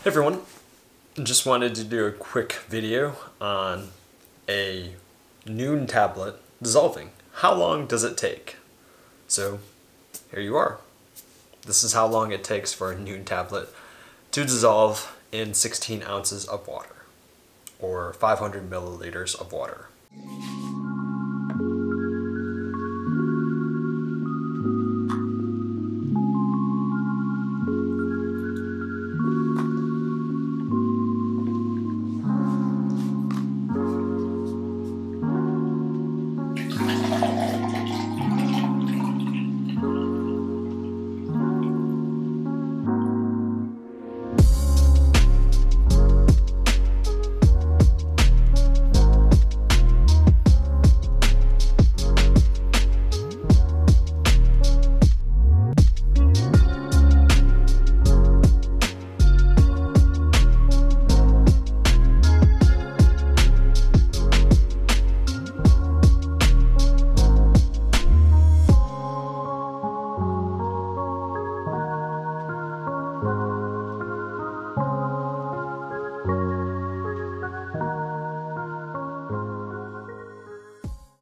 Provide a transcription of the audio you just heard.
Hey everyone, just wanted to do a quick video on a Nuun tablet dissolving. How long does it take? So here you are. This is how long it takes for a Nuun tablet to dissolve in 16 ounces of water or 500 milliliters of water.